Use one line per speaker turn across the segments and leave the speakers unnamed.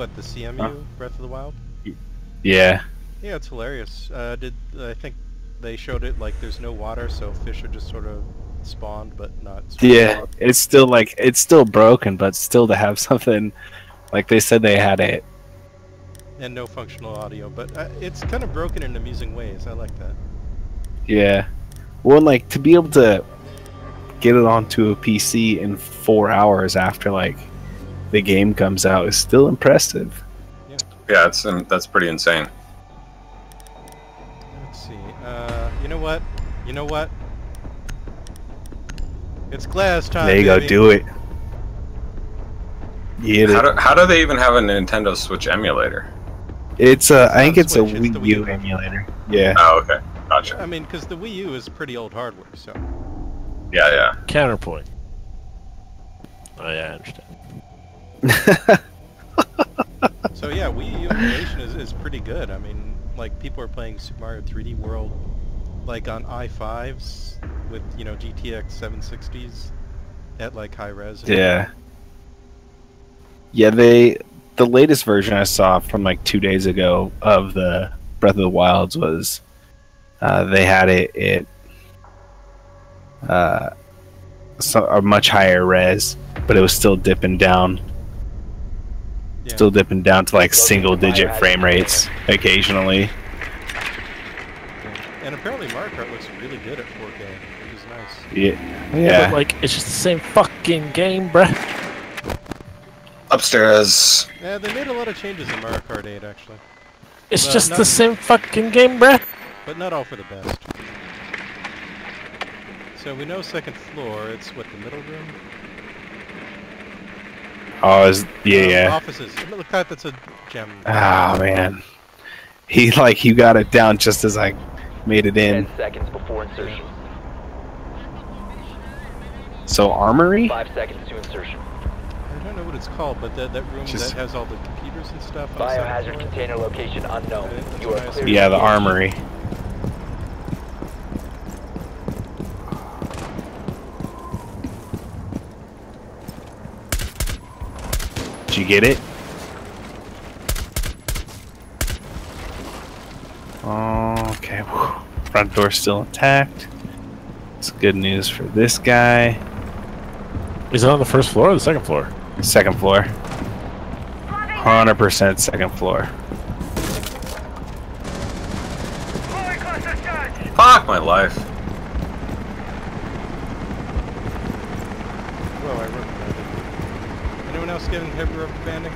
What the Cemu
Huh?
Breath of the Wild?
Yeah.
Yeah, it's hilarious. Uh, did I think they showed it like there's no water, so fish are just sort of spawned, but not.
Yeah.
out.
It's still like it's still broken, but still to have something like they said they had it.
And no functional audio, but uh, it's kind of broken in amusing ways. I like that.
Yeah. Well, like to be able to get it onto a PC in four hours after like the game comes out is still impressive.
Yeah, it's um, that's pretty insane.
Let's see. Uh, you know what? You know what? It's glass time.
there you go, do it. Get
How do, how do they even have a Nintendo Switch emulator?
It's a. I
It's
think
not
it's a
Switch, it's the
Wii
Wii
U
U.
emulator. Yeah.
Oh, okay, gotcha.
I mean, because the Wii U is pretty old hardware, so.
Yeah, yeah.
Counterpoint. Oh yeah, I understand.
So yeah, Wii U emulation is, is pretty good. I mean, like people are playing Super Mario 3D World, like on i5s with you know GTX 760s at like high res.
Yeah. Yeah, they the latest version I saw from like two days ago of the Breath of the Wilds was uh, they had it it uh, so, a much higher res, but it was still dipping down,
Yeah.
still dipping down to like single digit frame rates occasionally.
And apparently Mario Kart looks really good at 4K, which is nice.
Yeah,
But
yeah.
like, it's just the same fucking game, bruh.
Upstairs.
Yeah, they made a lot of changes in Mario Kart 8 actually,
It's
Well,
just the same fucking game, bruh.
but not all for the best. So we know second floor. It's what the middle room.
Oh, is yeah, yeah.
Offices. Look, that that's a gem.
Oh man, he like he got it down just as I made it in.
10 seconds before insertion.
So armory.
5 seconds to insertion.
I don't know what it's called, but that that room
Just-
that has all the computers and stuff. on the second
Biohazard
floor.
container location unknown. You are
I
clear.
Yeah, the armory. Get it? Okay. whew. Front door still intact. It's good news for this guy.
Is it on the first floor or the second floor?
Second floor. 100% second floor.
Fuck my life.
Whoa, I rubber else getting heavy rubber banding?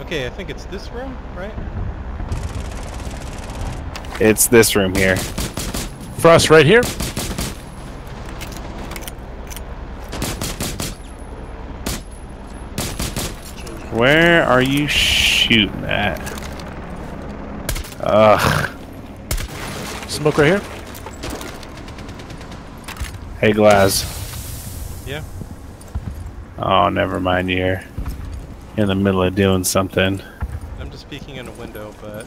Okay, I think it's this room, right?
It's this room here.
Frost right here.
Where are you shooting at? Ugh.
Smoke right here.
Hey, Glaz.
Yeah.
Oh, never mind. You're in the middle of doing something.
I'm just peeking in a window, but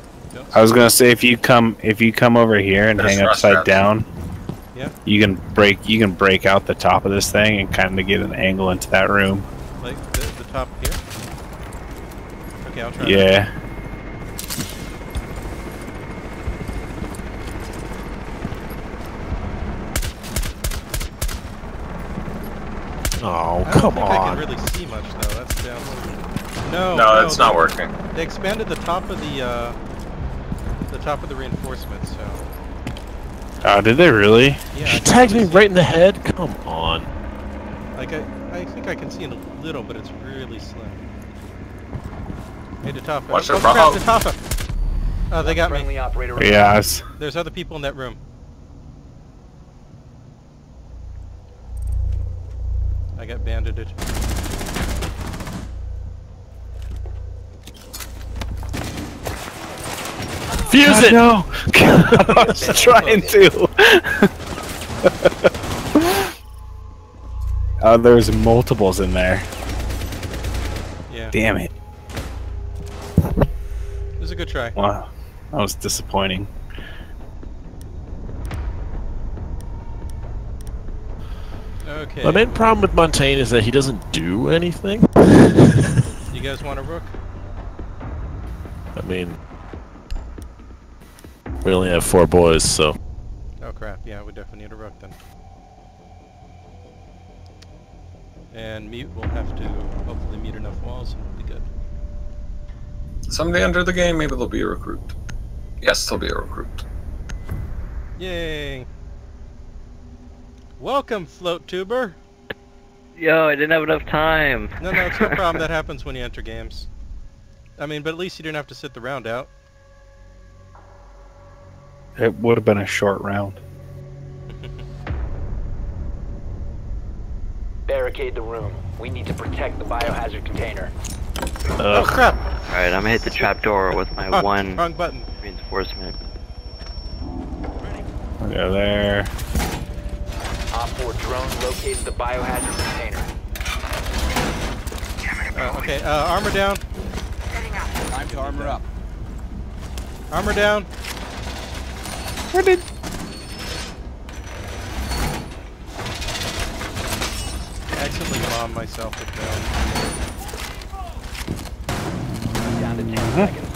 I was gonna say if you come if you come over here and
There's
hang upside
traps.
down,
Yeah.
you can break you can break out the top of this thing and kind of get an angle into that room.
like the, the top here. Okay, I'll try. that.
Yeah.
Oh,
I don't
come
think I
on.
can really see much though. That's down. No.
No, it's
they-
not working.
They expanded the top of the uh, the top of the reinforcements. So
Oh, did they really?
yeah. she
You tagged me
see-
right in the head? Come on.
Like I, I think I can see it a little, but it's really slim. Hey, Tatafa.
Watch
oh,
it,
crap,
Bravo.
Tatafa. Oh, they got me.
Friendly operator
Yeah. I was-
There's other people in that room. I got bandited.
Fuse it!
no. I was trying to. Oh, there's multiples in there.
Yeah,
Damn it.
it was a good try.
Wow. That was disappointing.
Okay.
My main problem with Montagne is that he doesn't do anything.
You guys want a rook?
I mean, we only have four boys, so
Oh crap, yeah, we definitely need a rook then. And mute will have to hopefully mute enough walls and we'll be good.
Someday under the game, maybe there'll be a recruit. Yes, there'll be a recruit.
Yay! Welcome, float tuber!
Yo, I didn't have enough time.
No, no, it's no problem. That happens when you enter games. I mean, but at least you didn't have to sit the round out.
It would have been a short round.
Barricade the room. We need to protect the biohazard container.
Oh crap!
Alright, I'm gonna hit the trap door with my
Wrong-
one
Wrong button.
reinforcement.
Yeah, there.
Op 4 drone located the biohazard container.
Uh, okay, uh, armor down.
Time to armor up.
Armor down.
Where did?
I accidentally bombed myself with down.
Down to 10 seconds.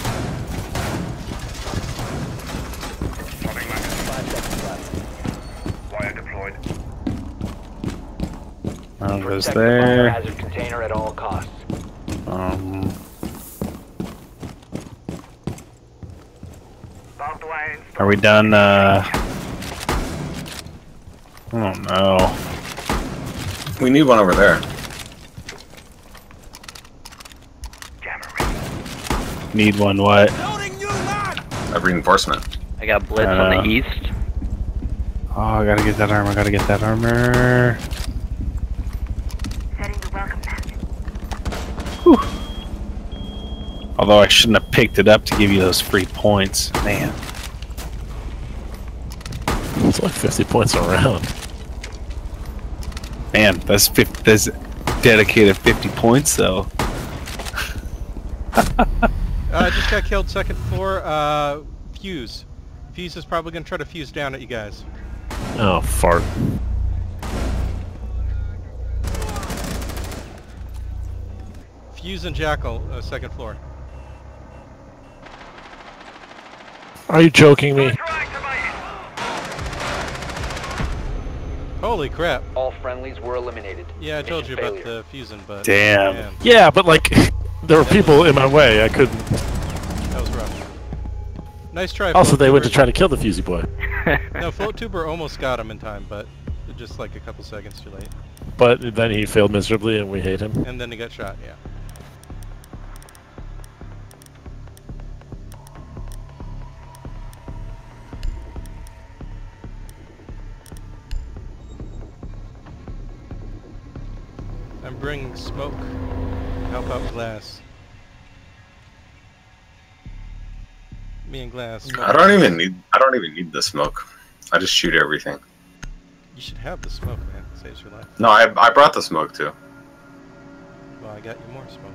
Five seconds left.
Wire deployed.
Oh, goes there.
the container at all costs.
Um,
Barbed wire installed.
are we done? Uh, I don't know.
We need one over there.
Need one what?
A reinforcement.
I got Blitz on
Uh,
the east.
Oh, I gotta get that armor. I Gotta get that armor.
Setting the welcome mat.
Although I shouldn't have picked it up to give you those free points. Man.
it's like 50 points around.
Man, that's 50, that's dedicated 50 points though.
Uh, I just got killed second floor. Uh, fuse. Fuse is probably gonna try to fuse down at you guys.
Oh, fart.
Fuse and Jackal, uh, second floor.
Are you joking me?
Holy crap!
All friendlies were eliminated.
Yeah, I told you
Mission
about the fusing, but
Damn.
man,
Yeah, but like, there were people in my way. I couldn't.
that was rough. Nice try.
Also,
Float
they went to try to kill the Fusey boy,
No, Float Tuber almost got him in time, but just like a couple seconds too late.
but then he failed miserably, and we hate him.
And then he got shot, yeah. I'm smoke. Help out Glaz. Me and Glaz. smoke.
I don't even need. I don't even need the smoke. I just shoot everything.
You should have the smoke, man. Saves your life.
No, I, I brought the smoke too.
Well, I got you more smoke.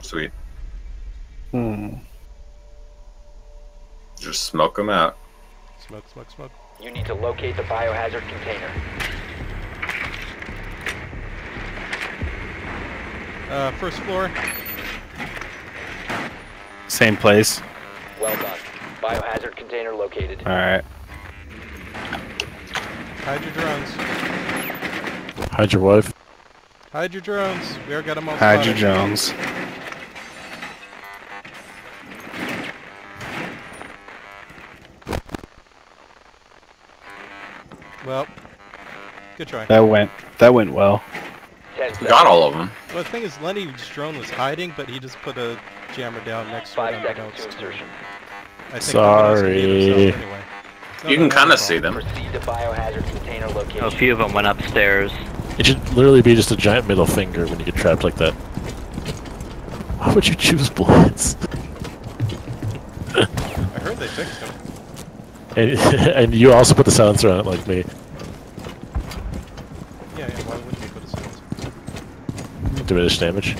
Sweet.
Hmm.
Just smoke them out.
Smoke, smoke, smoke.
You need to locate the biohazard container.
Uh, first floor.
Same place.
Well done. Biohazard container located.
Alright.
Hide your drones.
Hide your wife.
Hide your drones. We already got them all
Hide your drones.
Well, good try.
That went that went well.
We got all of them.
Well, the thing is, Lenny's drone was hiding, but he just put a jammer down next to
him.
Five
seconds to
unbeknownst
insertion.
I think someone else can mute himself
Sorry.
anyway. No,
You
no,
can
no,
kind of see them.
Proceed to biohazard container location.
A few of them went upstairs.
It should literally be just a giant middle finger when you get trapped like that. Why would you choose Blitz?
I heard they fixed him.
And, and you also put the silencer on it like me.
Yeah, yeah, why wouldn't you put a silencer?
Diminish damage.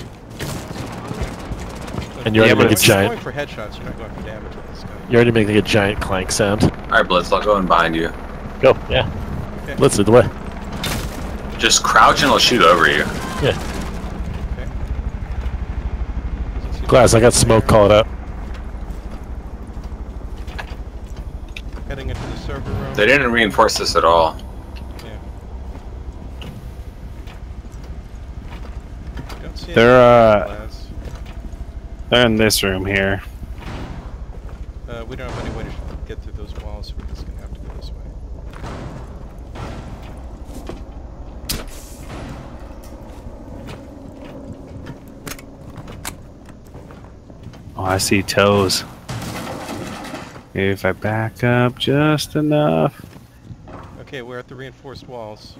And you're
Yeah,
already
but
making a giant.
going for headshots, you're not going for damage with this gun.
You're already making a giant clank sound.
All right, Blitz. I'll go in behind you.
Go, yeah.
Okay.
Let's lead the way.
Just crouch and it'll shoot over you.
Okay.
Glaz, I got smoke.
there.
Call it out.
Heading into the server room.
They didn't reinforce this at all.
Yeah. Don't see
They're, uh. They're in this room here.
Uh, we don't have any way to get through those walls, so we're just gonna have to go this way.
Oh, I see toes. If I back up just enough,
Okay, we're at the reinforced walls.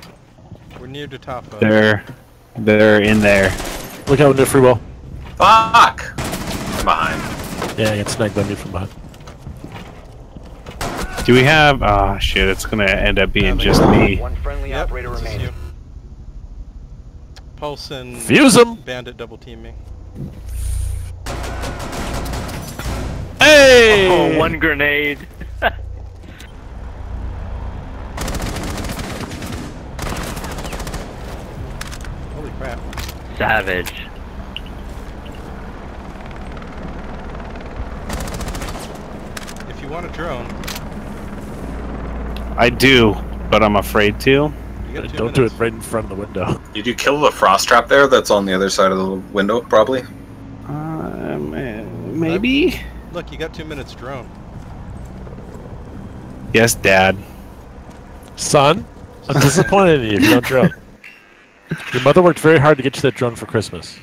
We're near the top of.
they're they're in there.
Look out into free wall.
Fuck! I'm behind.
Yeah, I get sniped by me from behind.
Do we have? Oh shit! It's gonna end up being just me.
One friendly
Yep,
operator
this is
remaining.
you. Pulse and
Fuse him!
Bandit double teaming.
Hey!
Oh, one grenade.
Holy crap.
Savage.
If you want a drone,
I do, but I'm afraid to.
you got 2
Don't do it right in front of the window.
Did you kill the frost trap there? That's on the other side of the window, probably.
Um, eh, maybe.
Look, you got two minutes drone.
Yes, Dad.
Son, I'm disappointed in you if you don't drone. Your mother worked very hard to get you that drone for Christmas.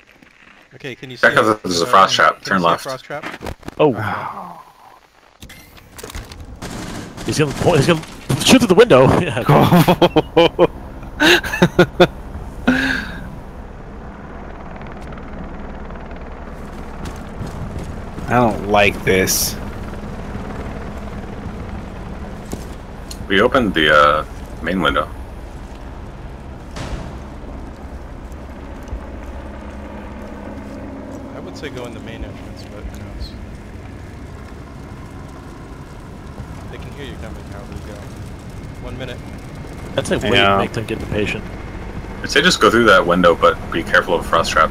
Okay, can you see?
Back up, there's a
Uh,
frost trap.
can
Turn
you see a
left.
Frost trap.
Oh. He's gonna point. He's gonna shoot through the window. Yeah.
I don't like this.
We opened the uh, main window.
I would say go in the main entrance, but who knows? They can hear you coming. How do you go? One minute.
I'd say wait
Yeah.
and make them get impatient.
I'd say just go through that window, but be careful of a frost trap.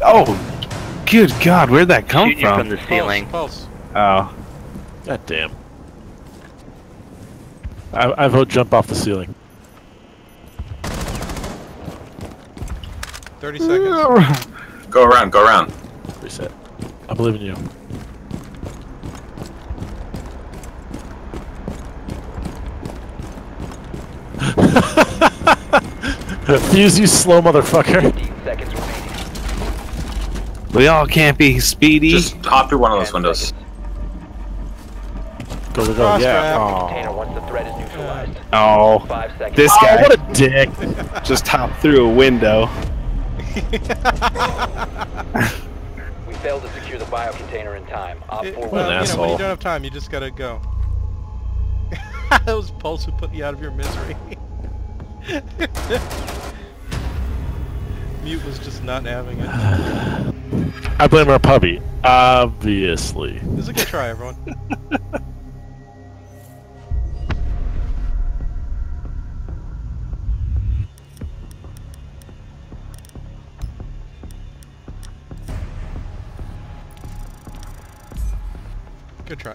Oh, good God! Where'd that come
Shooting you
from?
from the ceiling.
Pulse.
Oh,
God damn. I, I vote jump off the ceiling.
Thirty seconds.
Go around, go around.
Reset. I believe in you. Fuse, you slow motherfucker.
15 seconds remaining.
we all can't be speedy.
Just hop through one of those windows.
Go, go, go.
Frost
Yeah.
Trap.
Container
Oh.
once the threat is neutralized.
oh,
Five seconds.
this
Oh,
guy
what a dick.
just hopped through a window.
We failed to secure the bio container in time. Op
It-
4
well,
an
you know, when you don't have time, you just gotta go. that was Pulse who put you out of your misery. Mute was just not having it.
I blame our puppy. Obviously.
It was a good try, everyone. Good try.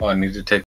Oh, I need to take